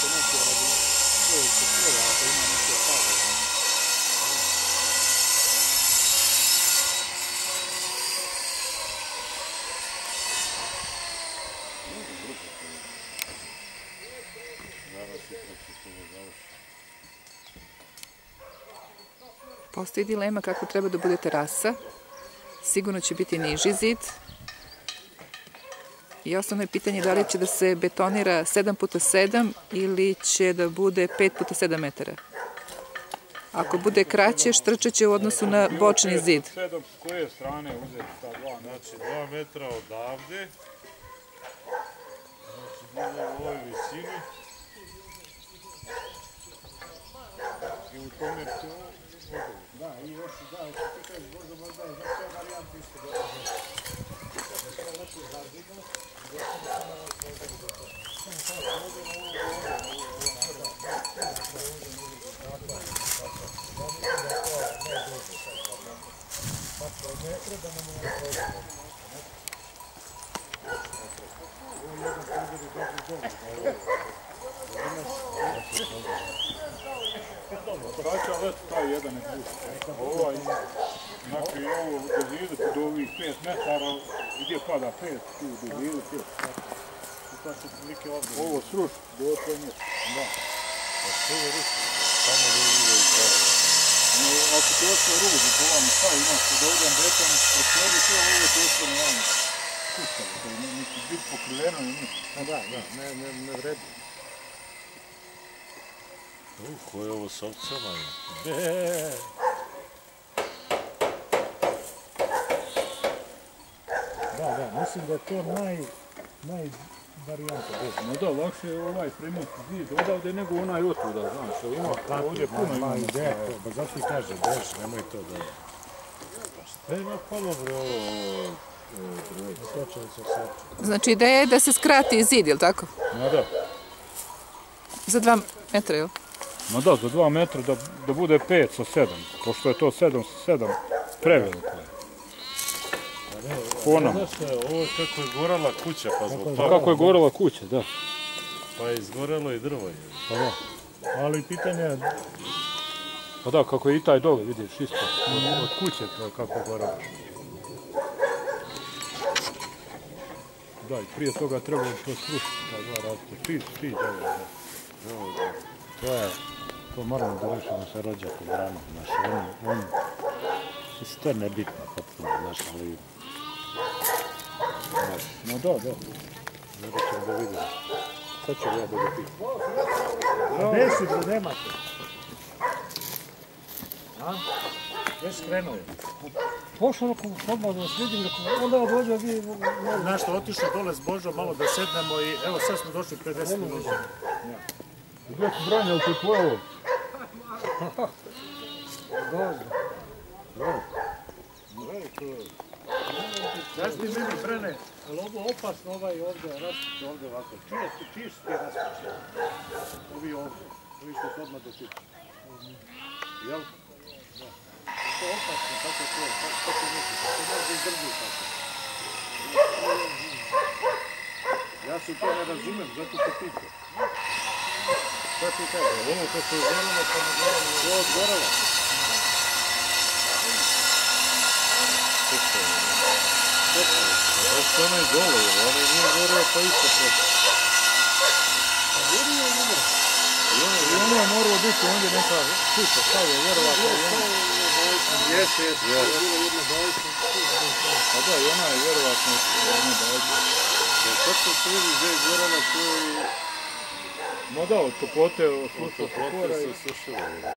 se neke radi uvijek se treba, ako ima neke pare. Postoji dilema kako treba da bude terasa. Sigurno će biti niži zid. I osnovno je pitanje da li će da se betonira 7 puta 7 ili će da bude 5 puta 7 metara. Ako bude kraće, štrčat će u odnosu na bočni zid. Sedam koje strane uzeti ta dva? Znači, dva metra odavde. Znači, bude u ovoj visini. I u tome to... Da, i još, da, što ti kažeš, možda, možda, je, znači, je varijanta isto dobro. Da se ovo lepo zazidno, da pa nam je ovo može. Dobro. Dakle, Kraća let taj jedan je plus. Ovaj, znači ovo do zidu do ovih 5 metara, gdje pada 5, tu do zidu 5. I to su prilike ovdje. Ovo sruš, do otvoje mjesta. Da. Samo da ide i tako. Ako to ostaje rudi, po vam šta imaš, kod ovdje beton, prostori, sve ovo to ostaje vam kustav, to ne, niti biti pokriveno ili ništa. Da, da, ne, ne, ne vredi. U, ko je ovo s ovcama? je? Da, da, mislim da je to naj, naj varijanta. No da, lakše je ovaj primiti zid odavde nego onaj otuda, znaš, jer ima ovdje puno ima. ima ideja, to, ba zato i kaže, beš, nemoj to da... Šta je napalo, bre, ovo? Znači, ideja je da se skrati zid, je li tako? No da, Za dva metra, je li? no da, za dva metra da, da bude pet sa sedam, pošto je to sedam sa sedam preveliko je. Šta je, ovo je kako je gorala kuća, pa zbog toga. kako je gorela kuća, da. Pa je izgorelo i drvo. je. Pa da. Ali pitanje je, Pa da, kako je i taj dole, vidiš, isto. Od, od kuće to je kako je gorela. Da, i prije toga treba to srušiti, ta dva rasta. Čist, čist, ovo, da. Evo ga. to je, to moramo da rešimo sa rođakom Branom, znaš, on, on, mislim, to je nebitno, potpuno, znaš, ali, znaš, No da, da. nego ćemo da vidimo. Sad ću ja da ga pitam. A gde si, bre, nema te? A? Gde si krenuo je? Pošao rekao, odmah da vas vidim, rekao, onda dođe vi... Znaš što, otišao dole s Božom, malo da sednemo i evo sad smo došli pre 10 minuta. Gdje su branje, ali to je tvoje ovo? Znaš ti meni, Brene, ali ovo opasno ovaj ovdje, raspiće ovdje ovako. Čije su, čiji su ti raspiće? Ovi ovdje, ovi što se odmah dosiče. Jel? Da. To je opasno, kako to je, kako to misliš, to može izdrži tako. Ja se to ne razumem, zato te pitam. Šta ti kaže? Ovo kako je gorelo, pa ne gorelo. To je odgoralo. A što onaj dole, jer onaj nije goreo, pa isto sve. I ono je moralo biti ondje neka kuća, stavio, vjerovatno. i ono. Jeste, jeste. A da, i ona je vjerovatno ona dođe. Kako se vidi gdje je to je Ma da, od topote, od Topote se sušilo.